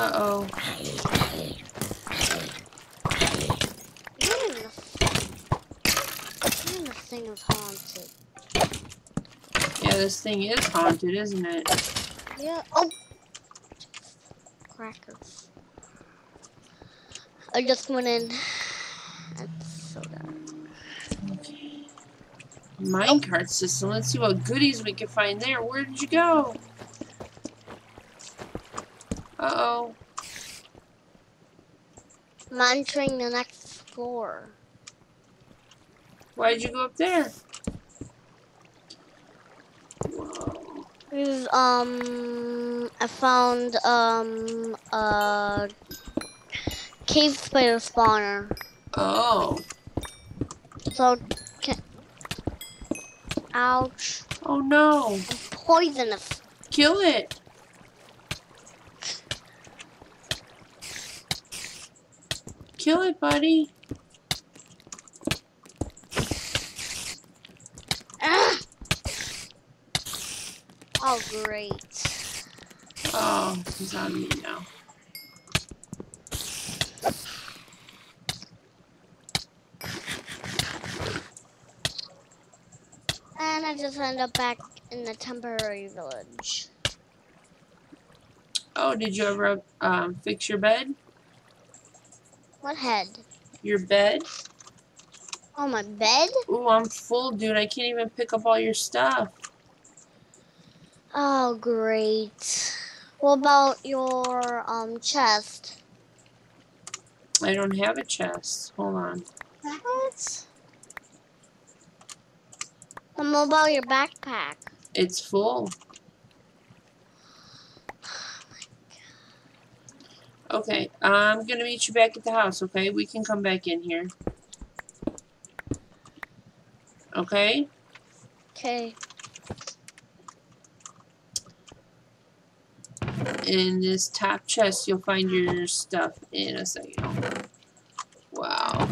Uh-oh. Even the, even the thing is haunted. Yeah, this thing is haunted, isn't it? Yeah. Oh. Crackers. I just went in. That's so dumb. Okay. Minecart system. Let's see what goodies we can find there. Where did you go? Uh-oh. I'm entering the next floor. Why did you go up there? Whoa. Um, I found, um, a cave spider spawner. Oh. So, can, ouch. Oh no. Poisonous. Kill it. Kill it, buddy. Ah! Oh, great. Oh, he's on me now. And I just ended up back in the temporary village. Oh, did you ever um, fix your bed? What head? Your bed? Oh, my bed? Ooh, I'm full, dude. I can't even pick up all your stuff. Oh, great. What about your um chest? I don't have a chest. Hold on. What? And what about your backpack? It's full. Okay, I'm gonna meet you back at the house, okay? We can come back in here. Okay? Okay. In this top chest, you'll find your stuff in a second. Wow.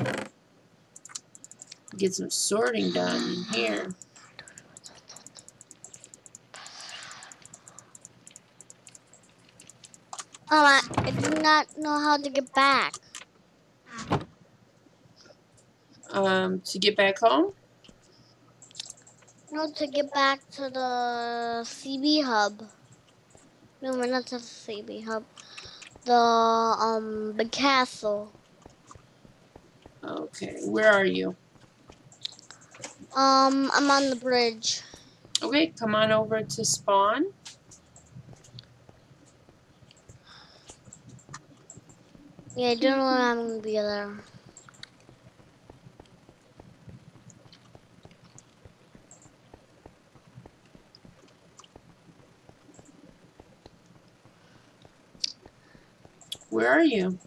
Get some sorting done in here. Oh, I, I do not know how to get back. Um, to get back home? No, to get back to the CB hub. No, we're not to the CB hub. The um the castle. Okay, where are you? Um, I'm on the bridge. Okay, come on over to spawn. Yeah, I don't know when I'm gonna be there. Where are you?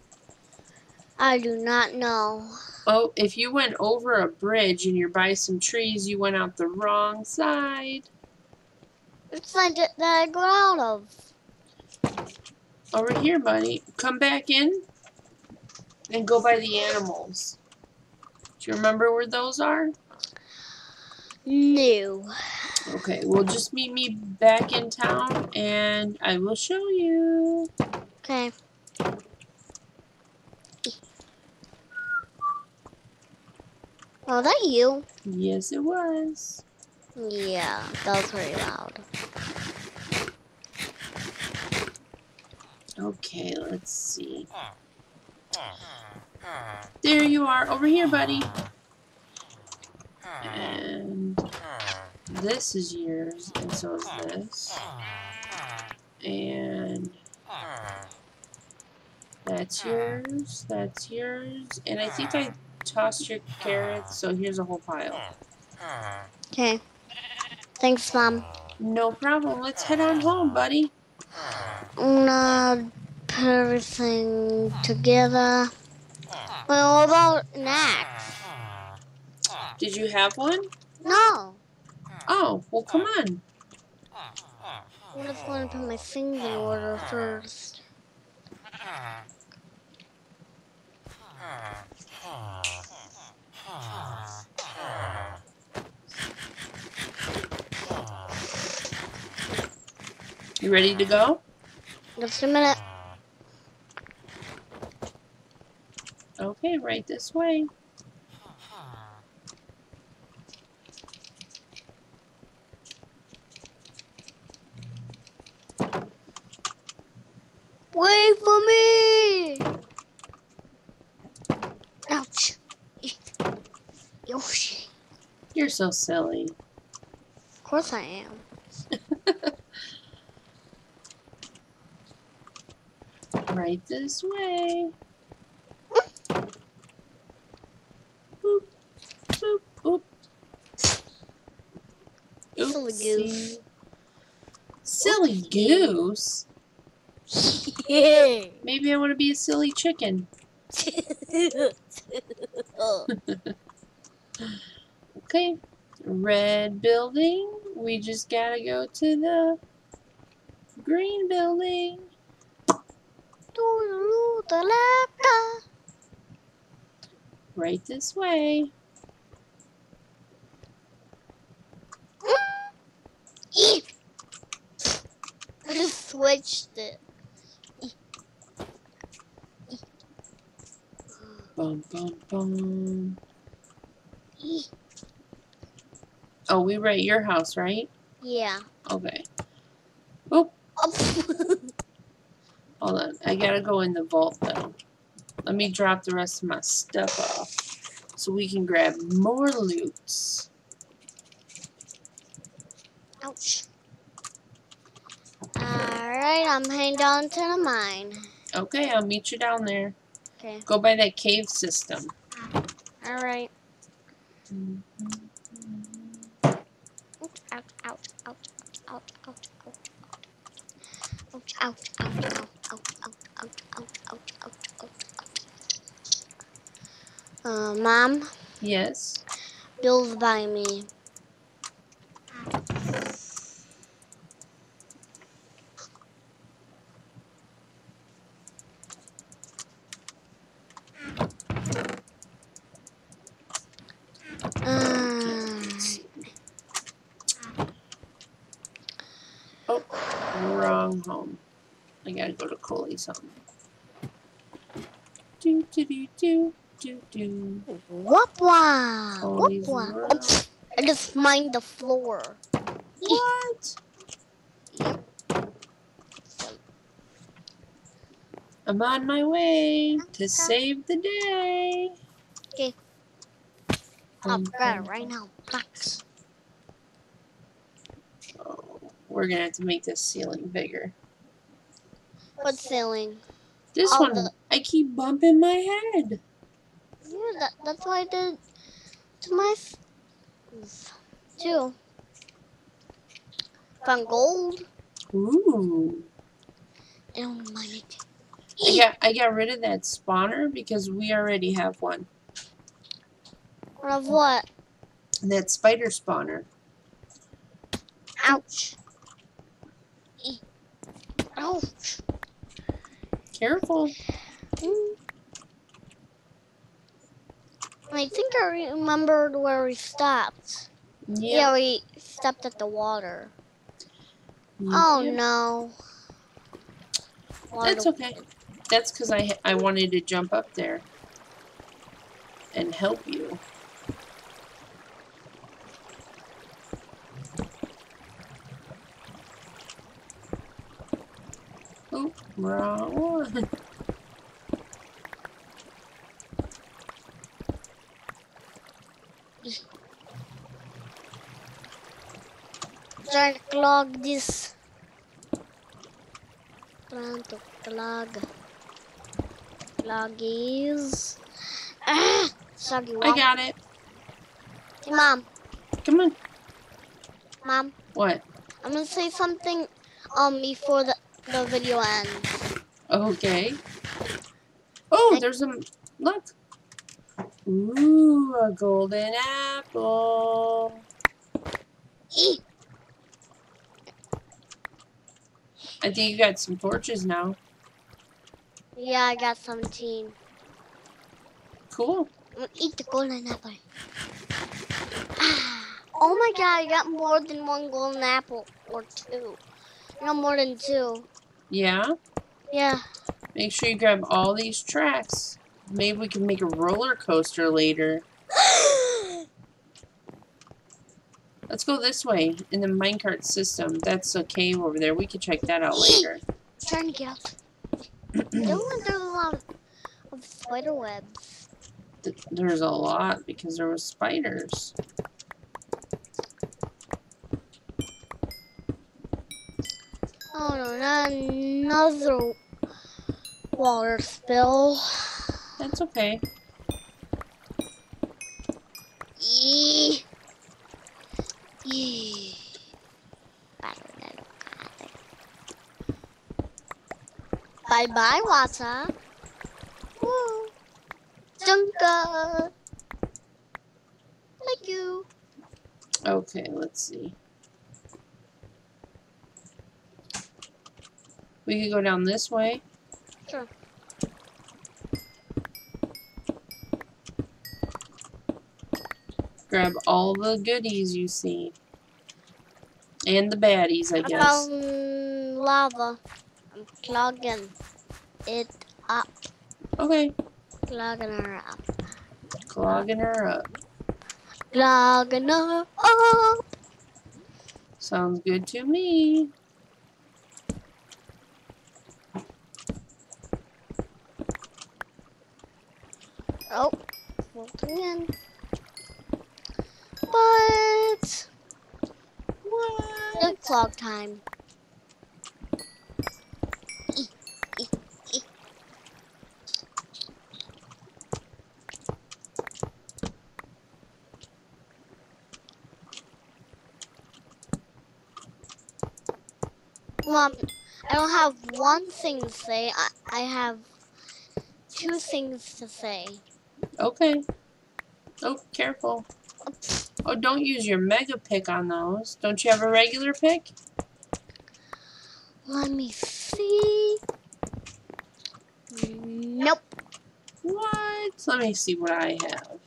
I do not know. Oh, if you went over a bridge and you're by some trees, you went out the wrong side. It's like that I go out of. Over here, buddy. Come back in and go by the animals. Do you remember where those are? No. Okay, well, just meet me back in town and I will show you. Okay. Oh, that you? Yes, it was. Yeah, that was very loud. Okay, let's see. There you are. Over here, buddy. And this is yours, and so is this. And that's yours, that's yours. And I think I tossed your carrots, so here's a whole pile. Okay. Thanks, Mom. No problem. Let's head on home, buddy. I'm gonna put everything together. Well, what about an axe? Did you have one? No. Oh, well, come on. I'm just going to put my things in order first. You ready to go? Just a minute. Okay, right this way. Wait for me! Ouch. Yoshi. You're so silly. Of course I am. Right this way. Boop, boop, boop. Silly goose. Silly goose? Yeah. Maybe I want to be a silly chicken. Okay. Red building. We just gotta go to the green building. Right this way. Mm. I just switched it. Bum bum bum. Oh, we were at your house, right? Yeah. Okay. Oh. Hold on. I gotta go in the vault though. Let me drop the rest of my stuff off so we can grab more loots. Ouch. Alright, I'm heading down to the mine. Okay, I'll meet you down there. Okay. Go by that cave system. Alright. Ouch, Uh, Mom, Yes. Bill's by me. Um, Oh, wrong home. I gotta go to Colie's home. Do do do do do do. whoop wah, whoop wah. Oops, I just mined the floor. What? yep. I'm on my way to save the day. Okay. I'll grab it right now. Box. Oh, we're gonna have to make this ceiling bigger. What ceiling? This All one, I keep bumping my head. Yeah, that, that's what I did to my too. Found gold. Ooh. And it. I got I got rid of that spawner because we already have one. Of what? That spider spawner. Ouch. Ouch. Careful. Mm. I think I remembered where we stopped. Yeah, we stopped at the water. Mm-hmm. Oh no. Water- That's okay. That's because I I wanted to jump up there and help you. Oh, wrong one. Try to clog this. Trying to clog. Cloggies. Ah! Soggy I got it. Hey, Mom. Come on. Mom. What? I'm gonna say something um before the, the video ends. Okay. Oh, there's a look. Ooh, a golden apple. Eat. I think you got some torches now. Yeah, I got 17. Cool. I'm gonna eat the golden apple. Ah. Oh my god, I got more than one golden apple. Or two. No, more than two. Yeah. Yeah. Make sure you grab all these tracks. Maybe we can make a roller coaster later. Let's go this way in the minecart system. That's a cave over there. We could check that out later. trying to get out. Don't there's a lot of, of spider webs. Th- There's a lot because there were spiders. Oh no, not another water spill. That's okay. Eee. Bye bye, water. Woo. Dunka. Thank you. Okay, let's see. We could go down this way. Sure. Grab all the goodies you see. And the baddies, I I guess. found um, lava. I'm clogging it up. Okay, Clogging her up. clogging her up. Clogging her up. Sounds good to me. Oh, floating in. But What? it's clog time. Mom, I don't have one thing to say. I, I have two things to say. Okay. Oh, careful. Oh, don't use your mega pick on those. Don't you have a regular pick? Let me see. Nope. What? Let me see what I have.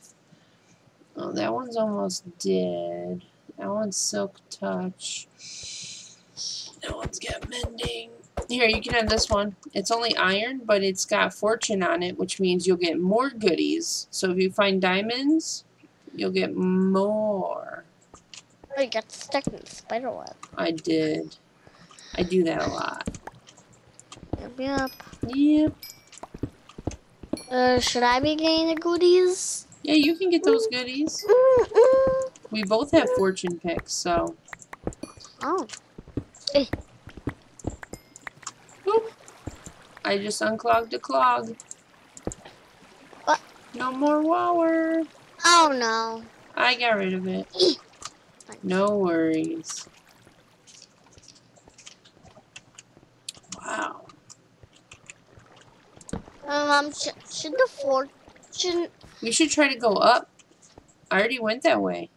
Oh, that one's almost dead. That one's silk touch. That one's got mending. Here, you can have this one. It's only iron, but it's got fortune on it, which means you'll get more goodies. So if you find diamonds, you'll get more. Oh, you got stuck in the spider web. I did. I do that a lot. Yep, yep. Yep. Uh, should I be getting the goodies? Yeah, you can get those goodies. Mm-mm. We both have fortune picks, so. Oh, Boop. I just unclogged the clog. What? No more water. oh no. I got rid of it. No worries. Wow. Um, um, sh- should the fortune? We should try to go up. I already went that way.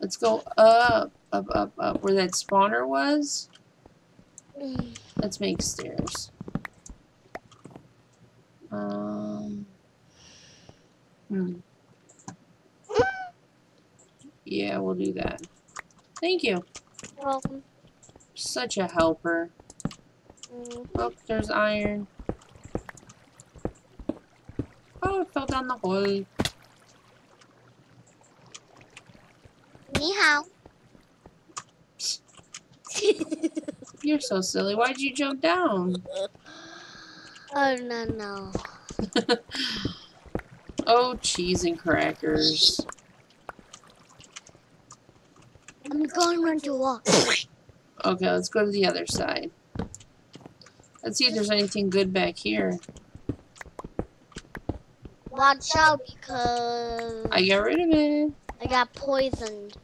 Let's go up, up, up, up, where that spawner was. Mm, Let's make stairs. Um. Hmm. Yeah, we'll do that. Thank you. You're Welcome. Such a helper. Mm, Oh, there's iron. Oh, it fell down the hole. Ni hao. You're so silly. Why'd you jump down? oh no no. oh, cheese and crackers. I'm going run to walk. Okay, let's go to the other side. Let's see if there's anything good back here. Watch out because I got rid of it. I got poisoned.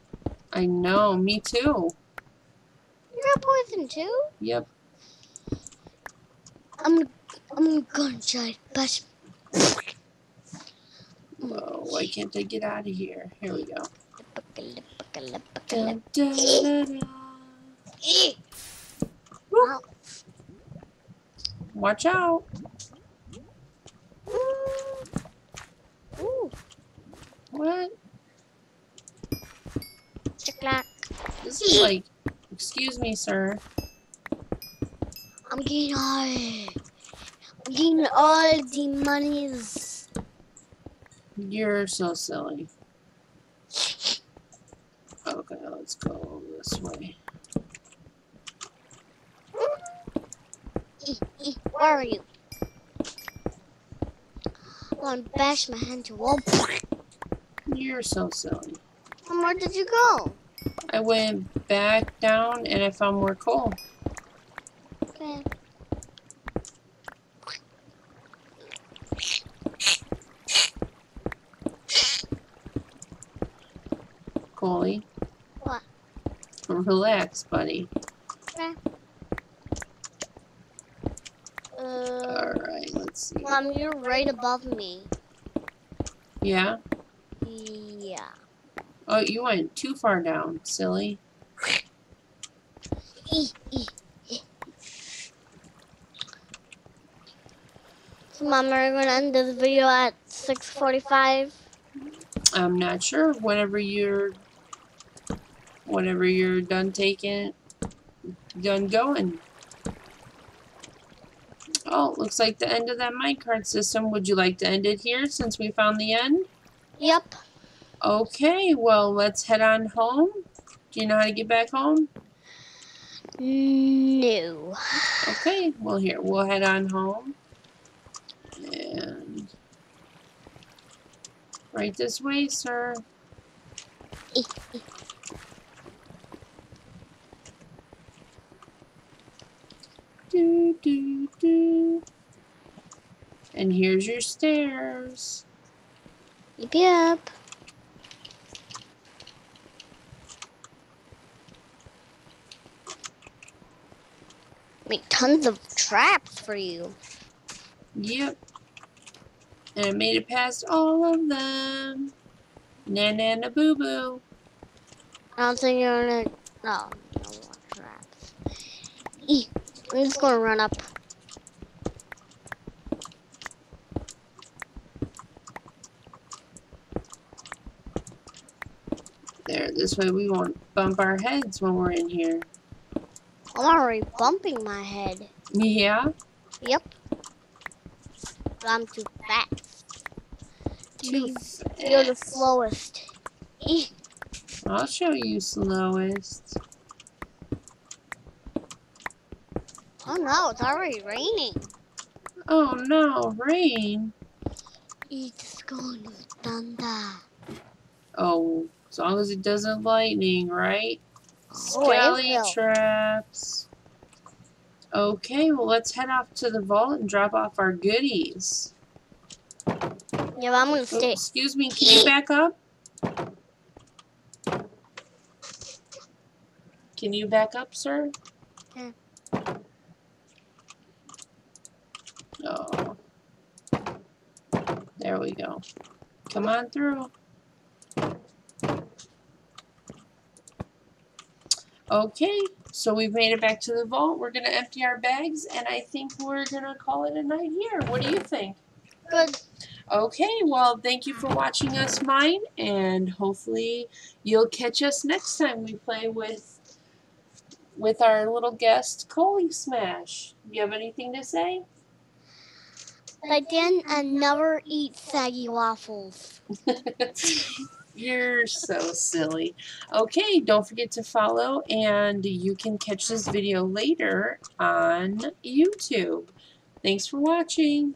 I know, me too. You got poisoned too? Yep. I'm I'm gonna try best. Whoa, why can't I get out of here? Here we go. Eh. Wow. Watch out. Ooh, What? This is like, excuse me, sir. I'm getting all. I'm getting all the monies. You're so silly. Okay, let's go this way. Where are you? I'm gonna bash my hand to wall. You're so silly. And where did you go? I went back down and I found more coal. Okay. Colie. What? Relax, buddy. Uh, Alright, let's see. Mom, you're right above me. Yeah. Oh, you went too far down, silly. So, Mom, are we gonna end this video at 6:45? I'm not sure. Whenever you're whenever you're done taking done going. Oh, looks like the end of that minecart system. Would you like to end it here since we found the end? Yep. Okay, well let's head on home. Do you know how to get back home? No. Okay, well here, we'll head on home. And right this way, sir. Do do do. And here's your stairs. Yep, Make tons of traps for you. Yep. And I made it past all of them. Na na na boo boo. I don't think you're gonna. Oh, no, no more traps. Eeh, I'm just gonna run up. There, this way we won't bump our heads when we're in here. I'm already bumping my head. Yeah? Yep. But I'm too fast. Too You're the slowest. I'll show you slowest. Oh no, it's already raining. Oh no, rain. It's going to thunder. Oh, as long as it doesn't lightning, right? Oh, Skelly will. traps. Okay, well let's head off to the vault and drop off our goodies. Yeah, I'm gonna Oh, stay. excuse me, can you back up? Can you back up, sir? Yeah. Oh. There we go. Come on through. Okay, so we've made it back to the vault. We're going to empty our bags, and I think we're going to call it a night here. What do you think? Good. Okay, well, thank you for watching us mine, and hopefully you'll catch us next time we play with with our little guest, Colie Smash. Do you have anything to say? But then I never eat saggy waffles. You're so silly. Okay, don't forget to follow, and you can catch this video later on YouTube. Thanks for watching.